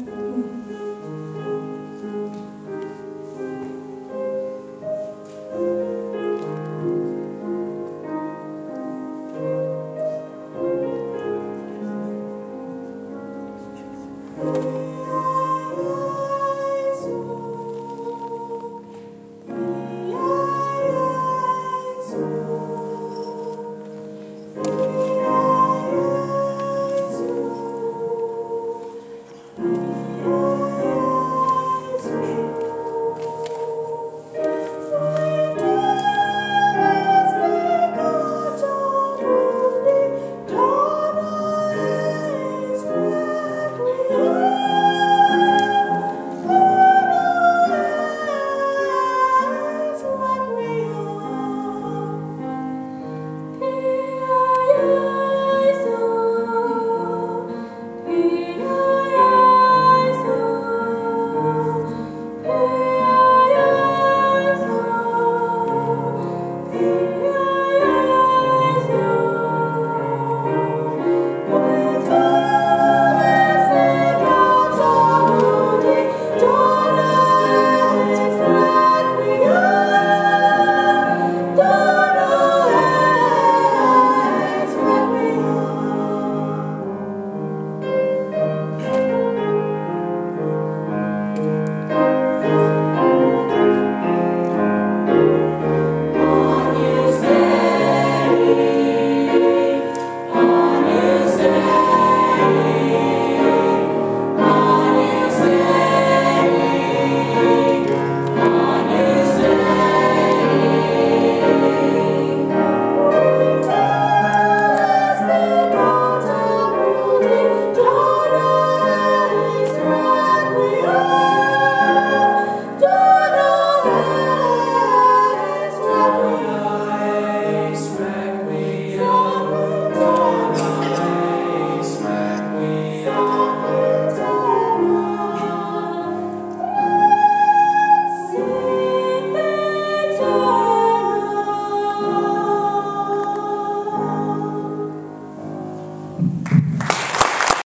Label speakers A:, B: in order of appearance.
A: Mm-hmm.